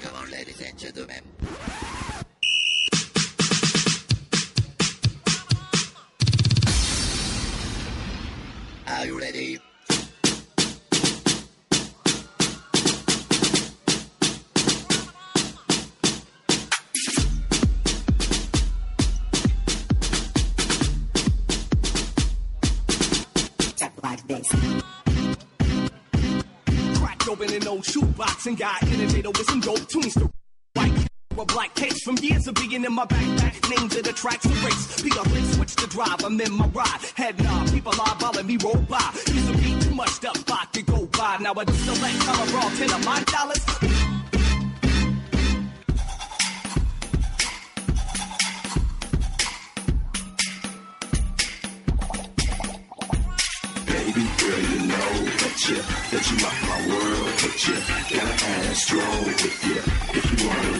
Come on, ladies and gentlemen. Ready? Cracked open an old shoebox and got innovator with some dope tunes to. A black case from years of being in my backpack. Names of the tracks race. Pick up and switch to drive. I'm in my ride. Head nod. People are eyeballing me roll by. Used to be too much stuff I could go by. Now I just select color raw ten of my dollars. Baby girl, you know that you, that you rock my world, but you gotta ask strong with you. If you wanna